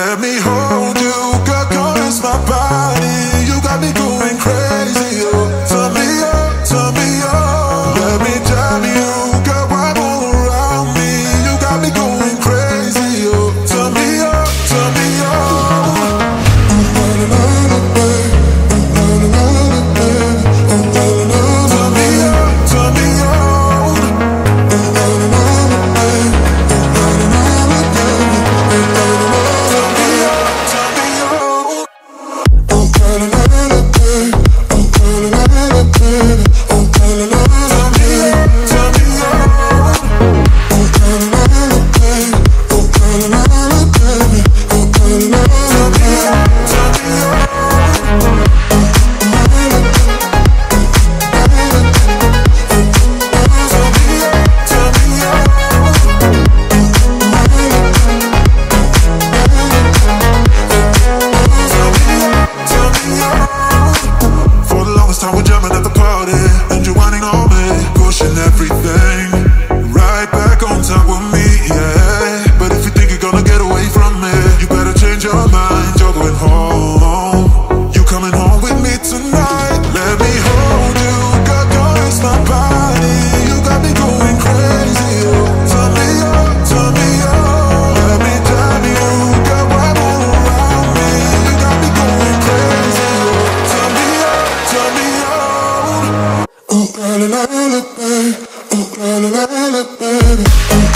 Let me hold love. la la la la, baby. Ooh la la la la, baby.